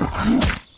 Oh, my God.